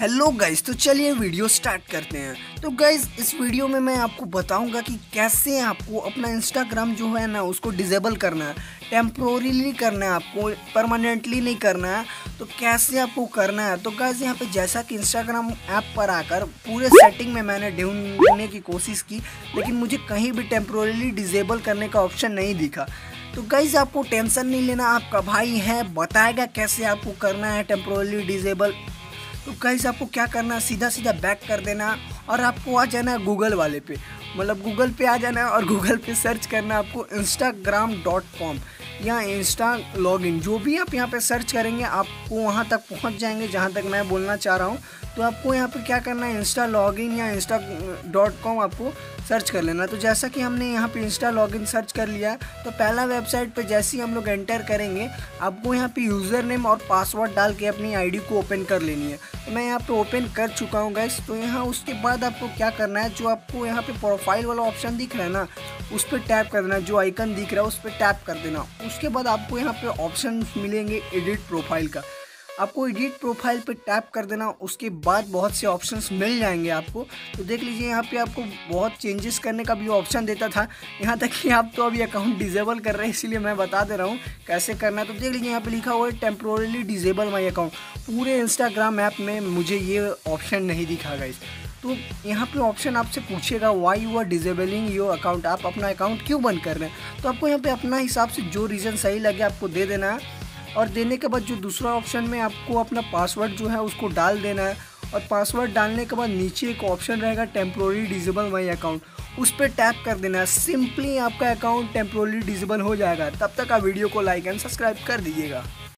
Hello guys तो चलिए video start करते हैं। तो गाइस इस वीडियो में मैं आपको बताऊँगा कि कैसे आपको अपना इंस्टाग्राम जो है ना, उसको डिजेबल करना है। टेम्प्रोरीली करना है आपको परमानेंटली नहीं करना है। तो कैसे आपको करना है? तो गाइस यहाँ पे जैसा कि इंस्टाग्राम ऐप पर आकर पूरे सेटिंग में मैंने ढूँढने की कोशिश की, लेकिन मुझे कहीं भी टेम्प्रोरीली डिजेबल करने का ऑप्शन नहीं दिखा। तो गाइज़ आपको टेंशन नहीं लेना, आपका भाई है, बताएगा कैसे आपको करना है टेम्प्रोरली डिजेबल तो गाइस आपको क्या करना सीधा सीधा बैक कर देना और आपको आ जाना है गूगल वाले पे। मतलब गूगल पे आ जाना है और गूगल पे सर्च करना है आपको इंस्टाग्राम डॉट कॉम या इंस्टा लॉगिन जो भी आप यहाँ पे सर्च करेंगे, आपको वहाँ तक पहुँच जाएँगे, जहाँ तक मैं बोलना चाह रहा हूँ। तो आपको यहाँ पे क्या करना है इंस्टा लॉगिन या इंस्टा डॉट कॉम आपको सर्च कर लेना तो जैसा कि हमने यहाँ पे इंस्टा लॉगिन सर्च कर लिया तो पहला वेबसाइट पे जैसे ही हम लोग एंटर करेंगे, आपको यहाँ पे यूज़र नेम और पासवर्ड डाल के अपनी आईडी को ओपन कर लेनी है। तो मैं यहाँ पे ओपन कर चुका हूँ गैस तो यहाँ उसके बाद आपको क्या करना है, जो आपको यहाँ पे प्रोफ़ाइल वाला ऑप्शन दिख रहा है ना, उस पर टैप कर देना जो आइकन दिख रहा है, उस पर टैप कर देना। उसके बाद आपको यहाँ पे ऑप्शन मिलेंगे एडिट प्रोफ़ाइल का। आपको एडिट प्रोफ़ाइल पे टैप कर देना, उसके बाद बहुत से ऑप्शंस मिल जाएँगे आपको। तो देख लीजिए, यहाँ पे आपको बहुत चेंजेस करने का भी ऑप्शन देता था। यहाँ तक कि आप तो अभी अकाउंट डिजेबल कर रहे हैं, इसीलिए मैं बता दे रहा हूँ कैसे करना है। तो देख लीजिए, यहाँ पे लिखा हुआ है टेम्प्रोरली डिजेबल माई अकाउंट पूरे इंस्टाग्राम ऐप में मुझे ये ऑप्शन नहीं दिखा गया तो यहाँ पे ऑप्शन आपसे पूछेगा why you are disabling your account आप अपना अकाउंट क्यों बंद कर रहे हैं? तो आपको यहाँ पे अपना हिसाब से जो रीज़न सही लगे, आपको दे देना। है और देने के बाद जो दूसरा ऑप्शन में आपको अपना पासवर्ड जो है उसको डाल देना है और पासवर्ड डालने के बाद नीचे एक ऑप्शन रहेगा टेम्प्रोरी डिजेबल माई अकाउंट उस पर टैप कर देना है। सिंपली आपका अकाउंट टेम्प्रोरी डिजेबल हो जाएगा। तब तक आप वीडियो को लाइक एंड सब्सक्राइब कर दीजिएगा।